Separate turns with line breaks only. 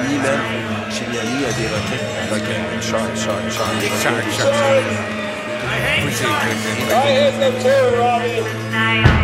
Miami, man. Chez Miami, il y a des requins.
Ok, shark, shark, shark.
Big Shark, shark.
Pussy, pussy.
I hate them too, Robbie.